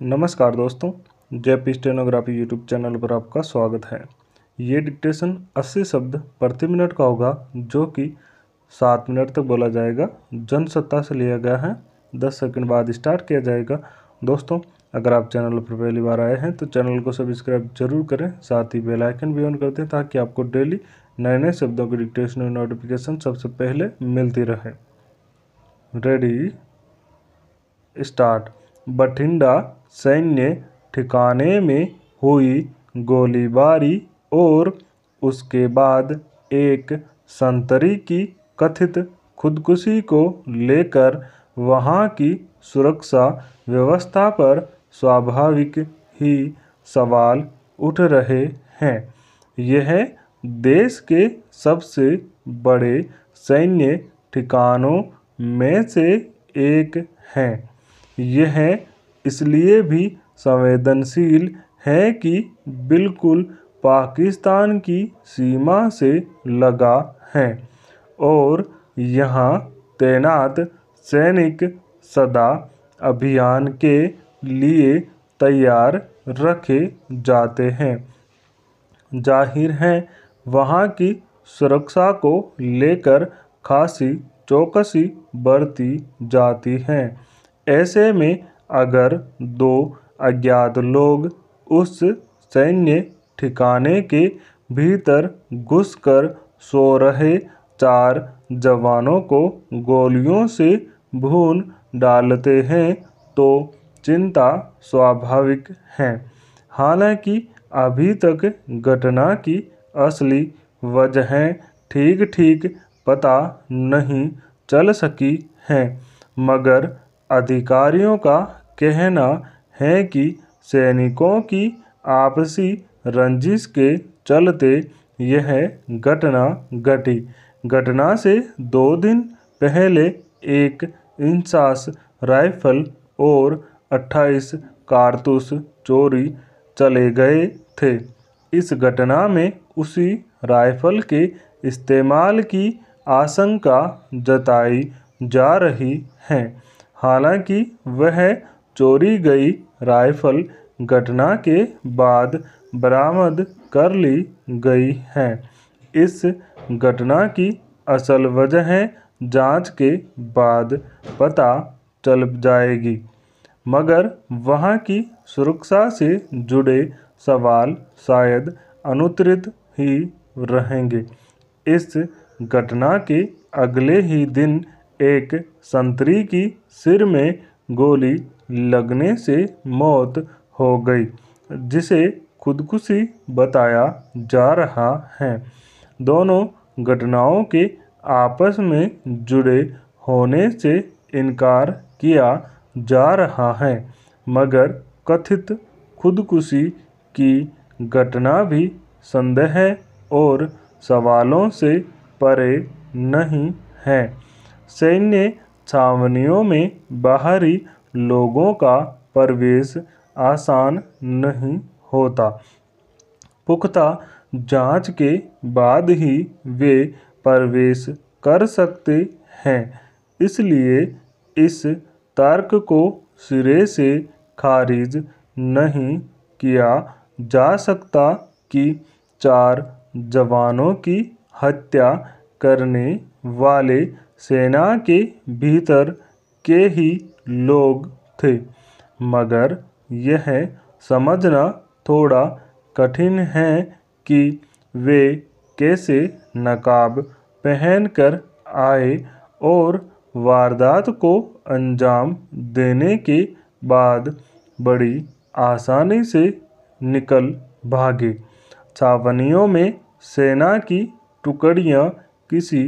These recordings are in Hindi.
नमस्कार दोस्तों, जय स्टेनोग्राफी यूट्यूब चैनल पर आपका स्वागत है। ये डिक्टेशन 80 शब्द प्रति मिनट का होगा, जो कि सात मिनट तक बोला जाएगा। जनसत्ता से लिया गया है। 10 सेकंड बाद स्टार्ट किया जाएगा। दोस्तों, अगर आप चैनल पर पहली बार आए हैं तो चैनल को सब्सक्राइब ज़रूर करें, साथ ही बेल आइकन भी ऑन कर दें, ताकि आपको डेली नए नए शब्दों की डिक्टेशन और नोटिफिकेशन सबसे पहले मिलती रहे। रेडी स्टार्ट बठिंडा सैन्य ठिकाने में हुई गोलीबारी और उसके बाद एक संतरी की कथित खुदकुशी को लेकर वहाँ की सुरक्षा व्यवस्था पर स्वाभाविक ही सवाल उठ रहे हैं। यह देश के सबसे बड़े सैन्य ठिकानों में से एक है। यह इसलिए भी संवेदनशील है कि बिल्कुल पाकिस्तान की सीमा से लगा है और यहाँ तैनात सैनिक सदा अभियान के लिए तैयार रखे जाते हैं। ज़ाहिर है, वहाँ की सुरक्षा को लेकर खासी चौकसी बरती जाती है। ऐसे में अगर दो अज्ञात लोग उस सैन्य ठिकाने के भीतर घुसकर सो रहे, चार जवानों को गोलियों से भून डालते हैं तो चिंता स्वाभाविक है। हालाँकि अभी तक घटना की असली वजहें ठीक ठीक पता नहीं चल सकी हैं, मगर अधिकारियों का कहना है कि सैनिकों की आपसी रंजिश के चलते यह घटना घटी। घटना से दो दिन पहले एक इंसास राइफल और 28 कारतूस चोरी चले गए थे। इस घटना में उसी राइफल के इस्तेमाल की आशंका जताई जा रही है। हालाँकि वह चोरी गई राइफल घटना के बाद बरामद कर ली गई है। इस घटना की असल वजह जाँच के बाद पता चल जाएगी। मगर वहाँ की सुरक्षा से जुड़े सवाल शायद अनुत्तरित ही रहेंगे। इस घटना के अगले ही दिन एक संतरी की सिर में गोली लगने से मौत हो गई, जिसे खुदकुशी बताया जा रहा है। दोनों घटनाओं के आपस में जुड़े होने से इनकार किया जा रहा है, मगर कथित खुदकुशी की घटना भी संदेह और सवालों से परे नहीं है। सैन्य छावनियों में बाहरी लोगों का प्रवेश आसान नहीं होता। पुख्ता जाँच के बाद ही वे प्रवेश कर सकते हैं, इसलिए इस तर्क को सिरे से खारिज नहीं किया जा सकता कि चार जवानों की हत्या करने वाले सेना के भीतर के ही लोग थे। मगर यह समझना थोड़ा कठिन है कि वे कैसे नकाब पहनकर आए और वारदात को अंजाम देने के बाद बड़ी आसानी से निकल भागे। छावनियों में सेना की टुकड़ियाँ किसी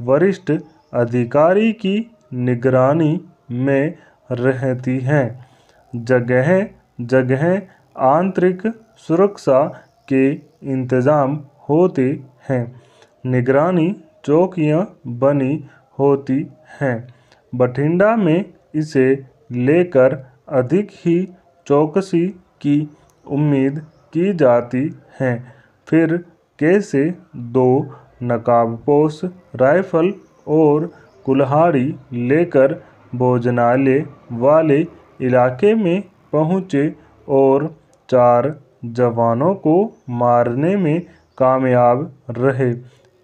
वरिष्ठ अधिकारी की निगरानी में रहती हैं। जगह जगह आंतरिक सुरक्षा के इंतज़ाम होते हैं। निगरानी चौकियाँ बनी होती हैं। बठिंडा में इसे लेकर अधिक ही चौकसी की उम्मीद की जाती है। फिर कैसे दो नकाबपोश राइफल और कुल्हाड़ी लेकर भोजनालय वाले इलाके में पहुँचे और चार जवानों को मारने में कामयाब रहे।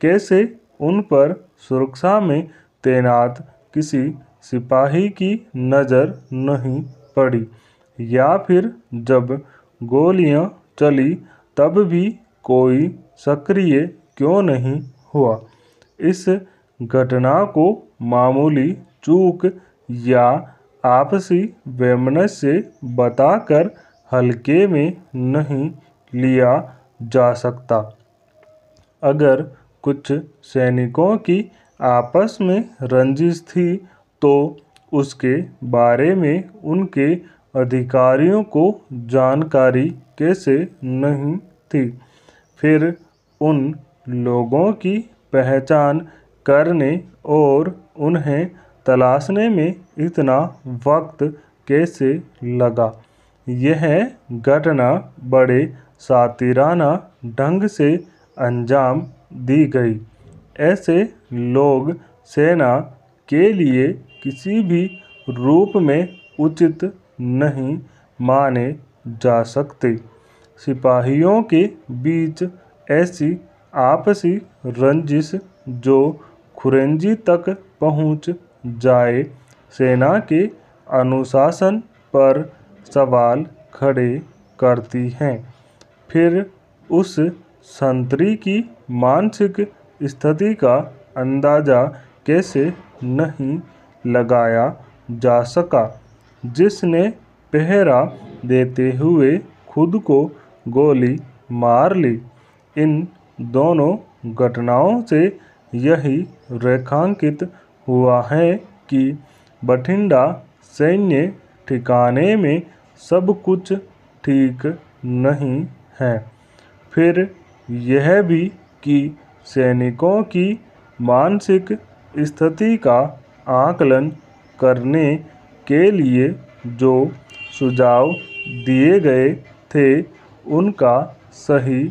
कैसे उन पर सुरक्षा में तैनात किसी सिपाही की नज़र नहीं पड़ी, या फिर जब गोलियाँ चली तब भी कोई सक्रिय क्यों नहीं हुआ? इस घटना को मामूली चूक या आपसी वैमनस्य बताकर हल्के में नहीं लिया जा सकता। अगर कुछ सैनिकों की आपस में रंजिश थी तो उसके बारे में उनके अधिकारियों को जानकारी कैसे नहीं थी? फिर उन लोगों की पहचान करने और उन्हें तलाशने में इतना वक्त कैसे लगा? यह घटना बड़े सातिराना ढंग से अंजाम दी गई। ऐसे लोग सेना के लिए किसी भी रूप में उचित नहीं माने जा सकते। सिपाहियों के बीच ऐसी आपसी रंजिश जो खुरेंजी तक पहुँच जाए। सेना के अनुशासन पर सवाल खड़े करती हैं। फिर उस संतरी की मानसिक स्थिति का अंदाज़ा कैसे नहीं लगाया जा सका? जिसने पहरा देते हुए खुद को गोली मार ली। इन दोनों घटनाओं से यही रेखांकित हुआ है कि बठिंडा सैन्य ठिकाने में सब कुछ ठीक नहीं है। फिर यह भी कि सैनिकों की मानसिक स्थिति का आकलन करने के लिए जो सुझाव दिए गए थे, उनका सही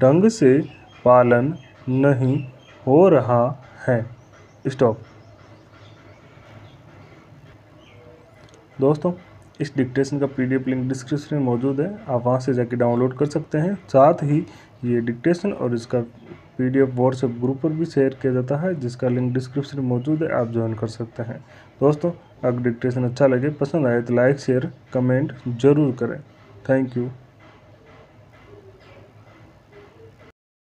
ढंग से पालन नहीं हो रहा है। स्टॉप। दोस्तों, इस डिक्टेशन का पीडीएफ लिंक डिस्क्रिप्शन में मौजूद है। आप वहाँ से जाके डाउनलोड कर सकते हैं। साथ ही ये डिक्टेशन और इसका पीडीएफ व्हाट्सएप ग्रुप पर भी शेयर किया जाता है, जिसका लिंक डिस्क्रिप्शन में मौजूद है। आप ज्वाइन कर सकते हैं। दोस्तों, अगर डिक्टेशन अच्छा लगे, पसंद आए तो लाइक, शेयर, कमेंट ज़रूर करें। Thank you.